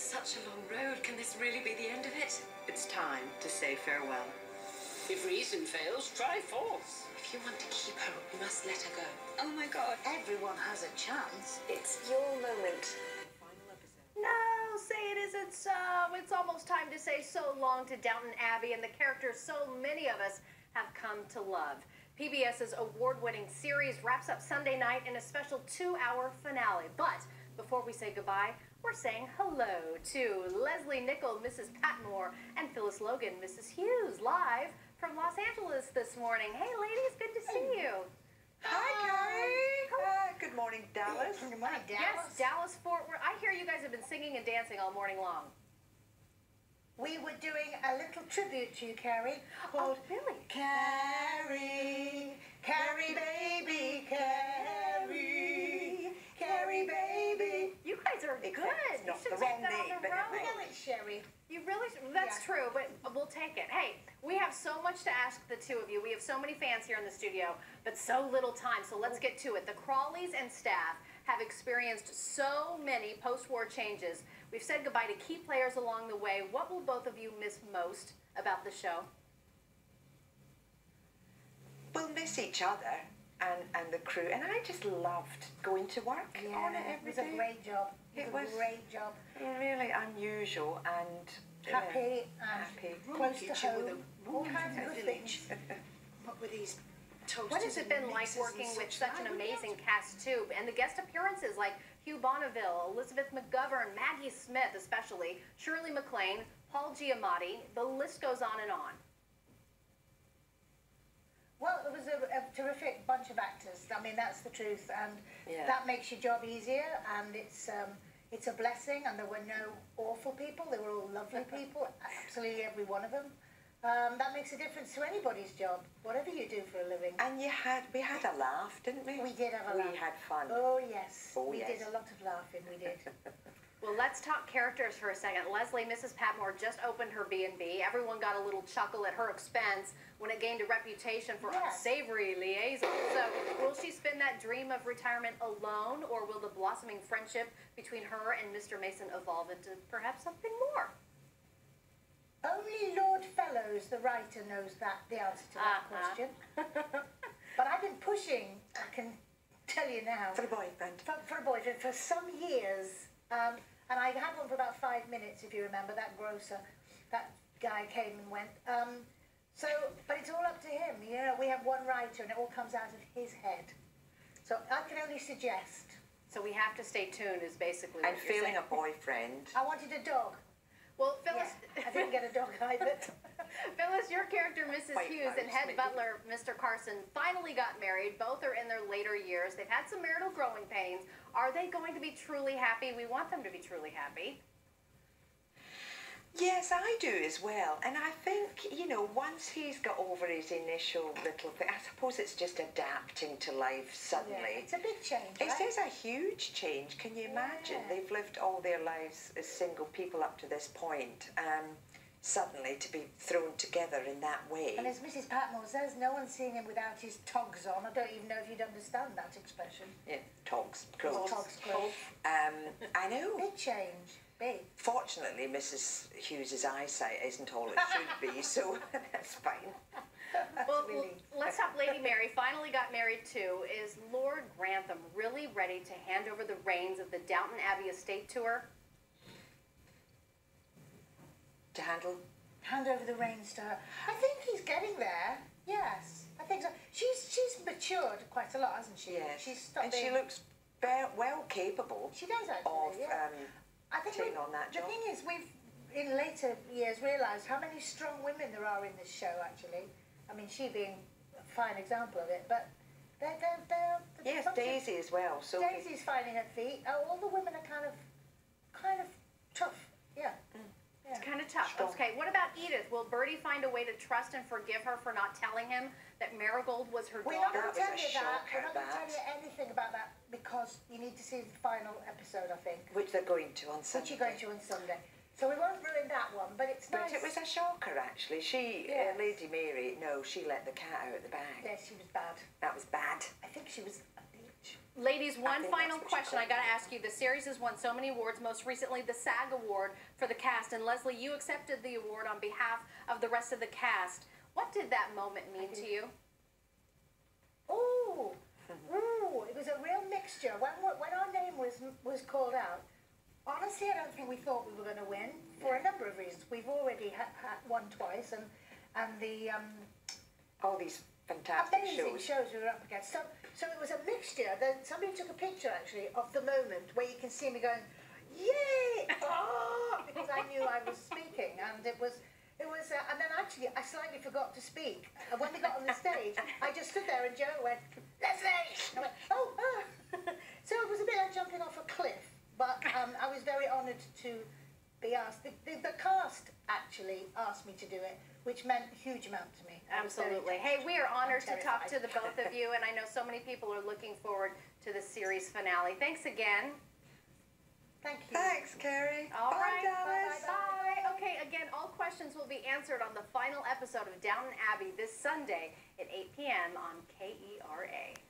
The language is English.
such a long road. Can this really be the end of it? It's time to say farewell. If reason fails, try force. If you want to keep her, you must let her go. Oh my god. Everyone has a chance. It's your moment. No, say it isn't so. It's almost time to say so long to Downton Abbey and the characters so many of us have come to love. PBS's award winning series wraps up Sunday night in a special two hour finale. But before we say goodbye, we're saying hello to Lesley Nicol, Mrs. Patmore, and Phyllis Logan, Mrs. Hughes, live from Los Angeles this morning. Hey, ladies, good to see you. Hi, Carrie. Good morning, Dallas. Good morning, Dallas. Yes, Dallas Fort Worth. I hear you guys have been singing and dancing all morning long. We were doing a little tribute to you, Carrie, oh, called Oh, really? Carrie, Carrie baby, Carrie, You guys are good. it's not you should the take wrong that on name, the but road. We know Sherry. You really, that's Yeah. true, but we'll take it. Hey, we have so much to ask the two of you. We have so many fans here in the studio, but so little time. So let's get to it. The Crawleys and staff have experienced so many post-war changes. We've said goodbye to key players along the way. What will both of you miss most about the show? We'll miss each other and, and the crew. And I just loved going to work on it it every was a great job. It, It was, was- a great job. Really unusual and yeah, Happy and happy. close to future with home. a All kinds of village. things. What with these toasters What has it been like working with such? such an I wouldn't be able amazing cast too, and the guest appearances like Hugh Bonneville, Elizabeth McGovern, Maggie Smith, especially Shirley MacLaine, Paul Giamatti. The list goes on and on. Well, it was a, a terrific bunch of actors. I mean, that's the truth, and Yeah. that makes your job easier. And it's um, it's a blessing. And there were no awful people; they were all lovely people. Absolutely every one of them. Um, that makes a difference to anybody's job, whatever you do for a living. And you had we had a laugh, didn't we? We did have a we laugh. We had fun. Oh yes, Oh, we yes. did a lot of laughing. We did. Well, let's talk characters for a second. Lesley, Mrs. Patmore just opened her B&B. Everyone got a little chuckle at her expense when it gained a reputation for Yes. unsavory liaison. So, will she spend that dream of retirement alone, or will the blossoming friendship between her and Mr. Mason evolve into perhaps something more? Only Lord Fellowes, the writer, knows that the answer to that Uh-huh. question. But I've been pushing. I can tell you now. For a boyfriend. for, for a boyfriend for some years. Um, and I had one for about five minutes, if you remember, that grocer. That guy came and went. Um, so, but it's all up to him. You know, we have one writer and it all comes out of his head. So I can only suggest. So we have to stay tuned, is basically And what you're feeling saying. a boyfriend. I wanted a dog. Well, Phyllis, Yeah, I didn't get a dog either. Phyllis, your character, Mrs. White Hughes, and head butler, Mr. Carson, finally got married. Both are in their later years. They've had some marital growing pains. Are they going to be truly happy? We want them to be truly happy. Yes, I do as well. And I think, you know, once he's got over his initial little thing, I suppose it's just adapting to life Yeah, suddenly. it's a big change. It right? is a huge change. Can you imagine? Yeah. They've lived all their lives as single people up to this point. Um, suddenly to be thrown together in that way. And as Mrs. Patmore says, no one's seeing him without his togs on. I don't even know if you'd understand that expression. Yeah, togs, His clothes. togs clothes. Um, I know. Big change. Big. Fortunately, Mrs. Hughes's eyesight isn't all it should be, so that's fine. Well, really- let's talk Lady Mary. Finally got married too. Is Lord Grantham really ready to hand over the reins of the Downton Abbey estate to her? To handle hand over the reins to her. I think he's getting there. Yes, I think so. She's she's matured quite a lot, hasn't she? Yes. She's stopped and she looks well capable She does actually. of yeah. um, I think taking we- on that the thing is, we've in later years realised how many strong women there are in this show. Actually, I mean, she being a fine example of it, but they're they're they're. Yes, bunch of- Daisy as well. So Daisy's finding her feet. Oh, all the women are kind of, kind of tough. Yeah. It's kind of tough. Strong. Okay, what about Edith? Will Bertie find a way to trust and forgive her for not telling him that Marigold was her We're not daughter? going to tell you that. We're not going to tell you anything about that because you need to see the final episode, I think, which they're going to on Sunday. which you're going to on Sunday. So we won't ruin that one, but it's nice. But it was a shocker, actually. She, Yes. uh, Lady Mary, no, she let the cat out of the bag. Yes, she was bad. That was bad. I think she was a bitch. Ladies, one final that's what she question I got to ask you. The series has won so many awards, most recently the SAG Award for the cast. And Lesley, you accepted the award on behalf of the rest of the cast. What did that moment mean to you? Ooh, ooh, it was a real mixture. When when our name was was called out, honestly, I don't think we thought we were going to win for a number of reasons. We've already ha- ha- won twice, and and the um, All these fantastic amazing shows. shows we were up against. So so it was a mixture. Then somebody took a picture actually of the moment where you can see me going, yay, ah, because I knew I was speaking, and it was. It was, uh, and then actually, I slightly forgot to speak. And when we got on the stage, I just stood there, and Joe went, "Lesley," I went, "Oh." ah." so it was a bit like jumping off a cliff, but um, I was very honoured to be asked. The, the, the cast actually asked me to do it, which meant a huge amount to me. I Absolutely. Hey, we are honored to talk to the both of you, and I know so many people are looking forward to the series finale. Thanks again. Thank you. Thanks, Carrie. All Bye, right. Dallas. Bye. Okay, again, all questions will be answered on the final episode of Downton Abbey this Sunday at 8 p.m. on E KER.